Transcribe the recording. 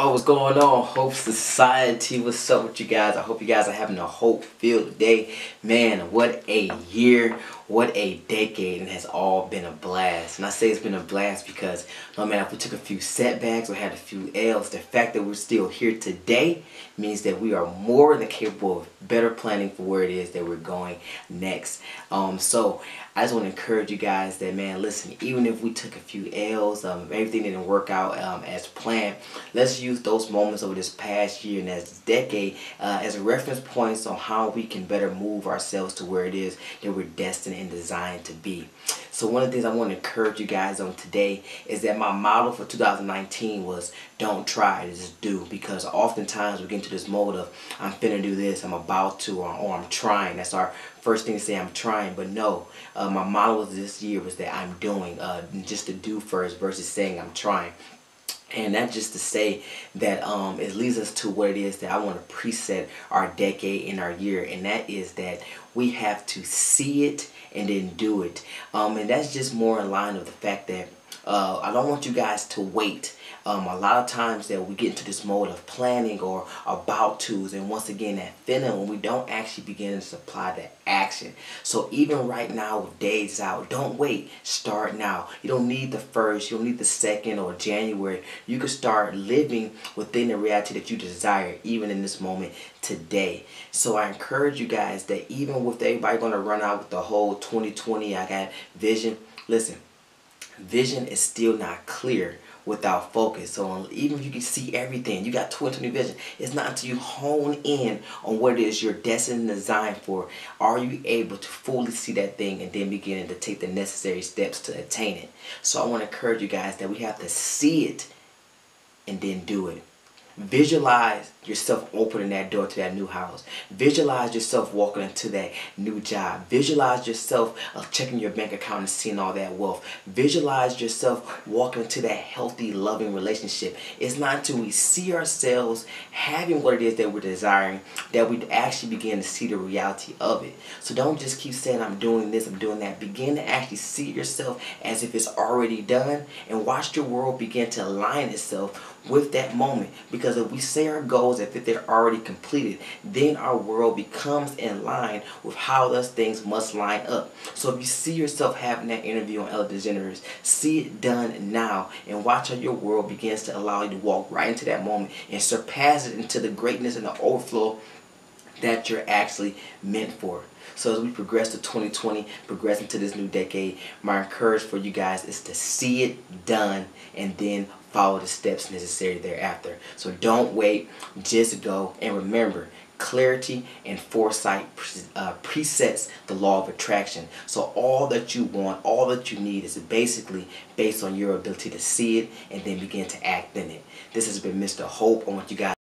Oh, what's going on? Hope Society. What's up with you guys? I hope you guys are having a hope-filled day. Man, what a year. What a decade. It has all been a blast. And I say it's been a blast because no matter if we took a few setbacks or had a few L's, the fact that we're still here today means that we are more than capable of better planning for where it is that we're going next. Um, so I just want to encourage you guys that, man, listen, even if we took a few L's, um, everything didn't work out um, as planned, let's use those moments over this past year and this decade uh, as reference points on how we can better move ourselves to where it is that we're destined and designed to be. So one of the things I want to encourage you guys on today is that my model for 2019 was don't try, just do. Because oftentimes we get into this mode of I'm finna do this, I'm about to, or, or I'm trying. That's our first thing to say, I'm trying. But no, uh, my model this year was that I'm doing, uh, just to do first versus saying I'm trying. And that just to say that um, it leads us to what it is that I want to preset our decade and our year. And that is that we have to see it and then do it. Um, and that's just more in line of the fact that uh, I don't want you guys to wait. Um, a lot of times that we get into this mode of planning or about tos and once again that feeling when we don't actually begin to supply the action. So even right now days out, don't wait. Start now. You don't need the first, you don't need the second or January. You can start living within the reality that you desire even in this moment today. So I encourage you guys that even with everybody going to run out with the whole 2020 I got vision, listen, vision is still not clear without focus. So um, even if you can see everything, you got 2020 vision, it's not until you hone in on what it is you're destined and designed for, are you able to fully see that thing and then begin to take the necessary steps to attain it. So I want to encourage you guys that we have to see it and then do it. Visualize yourself opening that door to that new house. Visualize yourself walking into that new job. Visualize yourself uh, checking your bank account and seeing all that wealth. Visualize yourself walking into that healthy, loving relationship. It's not until we see ourselves having what it is that we're desiring that we actually begin to see the reality of it. So don't just keep saying, I'm doing this, I'm doing that. Begin to actually see yourself as if it's already done and watch your world begin to align itself with that moment. Because if we say our goals if they're already completed, then our world becomes in line with how those things must line up. So if you see yourself having that interview on Ellen DeGeneres, see it done now and watch how your world begins to allow you to walk right into that moment and surpass it into the greatness and the overflow that you're actually meant for. So as we progress to 2020, progress into this new decade, my encouragement for you guys is to see it done and then follow the steps necessary thereafter. So don't wait, just go. And remember, clarity and foresight uh, presets the law of attraction. So all that you want, all that you need is basically based on your ability to see it and then begin to act in it. This has been Mr. Hope. I want you guys